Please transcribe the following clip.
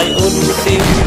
I wouldn't see